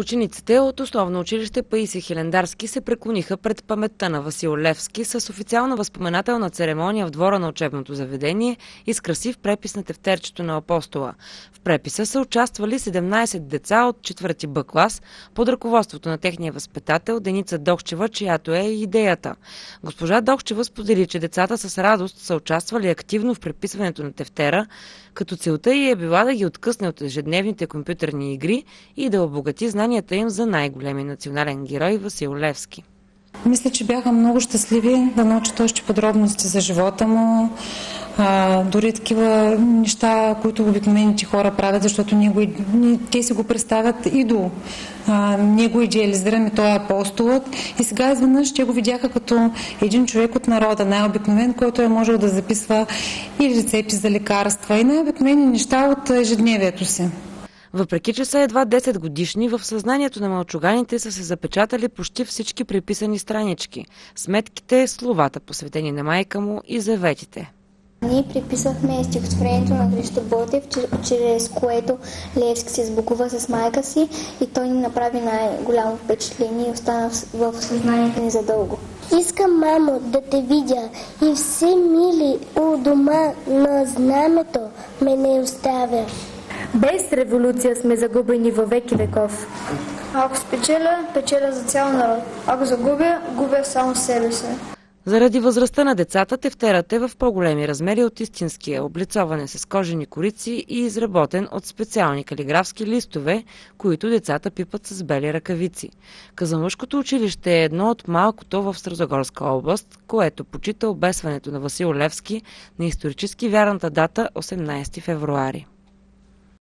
Учениците от основно училище Паиси Хилендарски се преклониха пред паметта на Васил Левски с официална възпоменателна церемония в двора на учебното заведение и с красив препис на тефтерчето на апостола. В преписа са участвали 17 деца от 4 Б клас под ръководството на техния възпитател Деница Дохчева, чиято е идеята. Госпожа Дохчева сподели, че децата с радост са участвали активно в преписването на тефтера, като целта й е била да ги откъсне от ежедневните компютърни игри и да обогати знанията им за най-големия национален герой Васил Левски. Мисля, че бяха много щастливи да научат още подробности за живота му, а, дори такива неща, които обикновените хора правят, защото ние го, ние, те си го представят идол. А, ние го идеализираме, той е апостолът и сега изведнъж те го видяха като един човек от народа, най-обикновен, който е можел да записва и рецепти за лекарства и най-обикновени неща от ежедневието си. Въпреки, че са едва 10 годишни, в съзнанието на мълчуганите са се запечатали почти всички приписани странички. Сметките, словата посветени на майка му и заветите. Ние приписахме стихотворението на Христо Ботев, чрез което Левски се сбогува с майка си и той ни направи най-голямо впечатление и остана в съзнанието ни задълго. Искам, мамо, да те видя и все мили у дома на знамето ме не оставя. Без революция сме загубени във веки веков. Ако спечеля, печеля за цял народ. Ако загубя, губя само себе си. Заради възрастта на децата, тефтерът е в по-големи размери от истинския, облицоване с кожени корици и изработен от специални калиграфски листове, които децата пипат с бели ръкавици. Казамъжкото училище е едно от малкото в Средогорска област, което почита обесването на Васил Левски на исторически вярната дата 18 февруари.